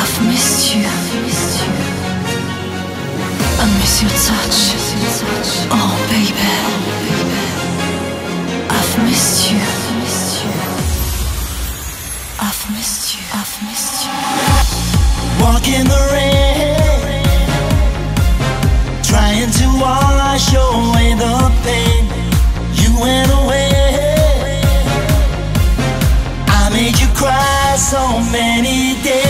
I've missed you. I miss your touch. Oh, baby. I've missed you. I've missed you. I've missed you. Walking the rain. so many days.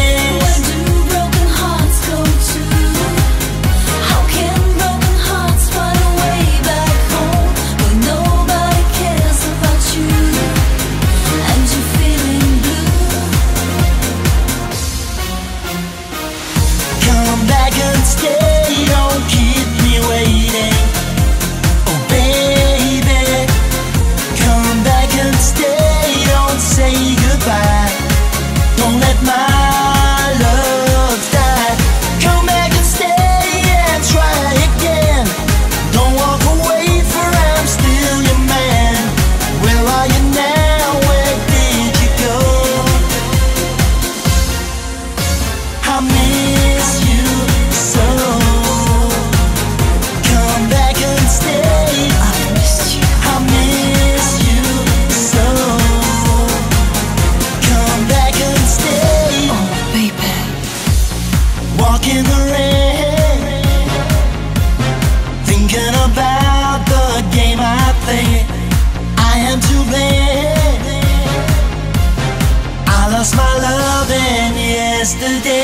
yesterday.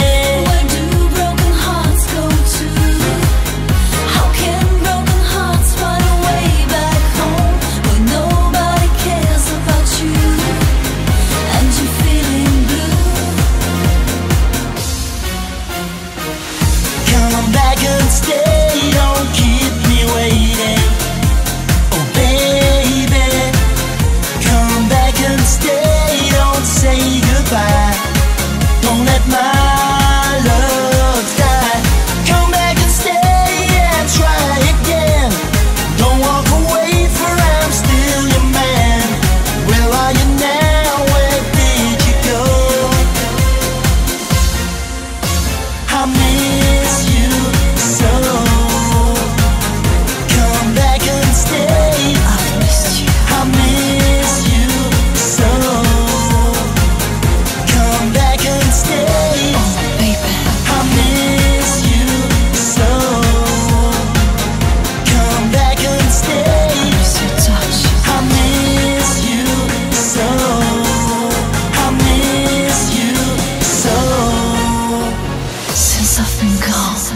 différence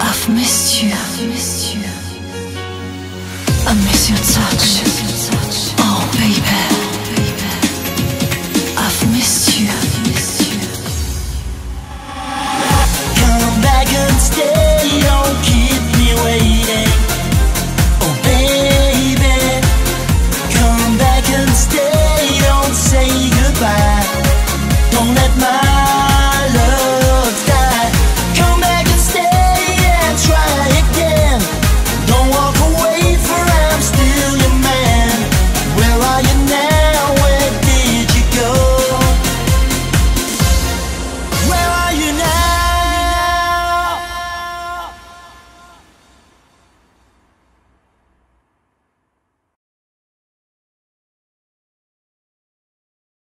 of monsieur, of monsieur touch.